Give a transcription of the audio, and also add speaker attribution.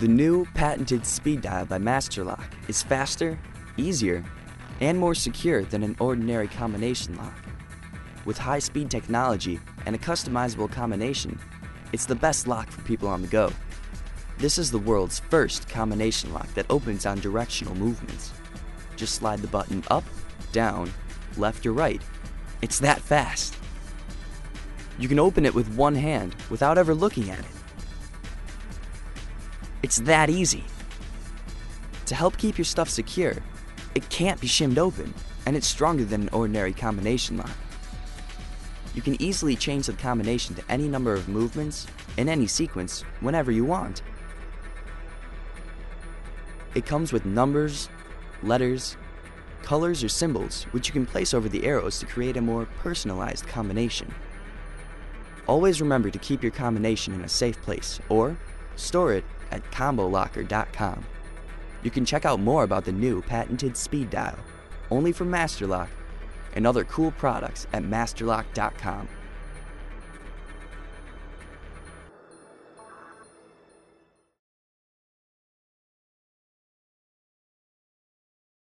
Speaker 1: The new patented speed dial by Master Lock is faster, easier, and more secure than an ordinary combination lock. With high speed technology and a customizable combination, it's the best lock for people on the go. This is the world's first combination lock that opens on directional movements. Just slide the button up, down, left, or right. It's that fast. You can open it with one hand without ever looking at it. It's that easy. To help keep your stuff secure, it can't be shimmed open, and it's stronger than an ordinary combination lock. You can easily change the combination to any number of movements in any sequence whenever you want. It comes with numbers, letters, colors, or symbols which you can place over the arrows to create a more personalized combination. Always remember to keep your combination in a safe place or store it at combolocker.com. You can check out more about the new patented speed dial, only from Master Lock, and other cool products at masterlock.com.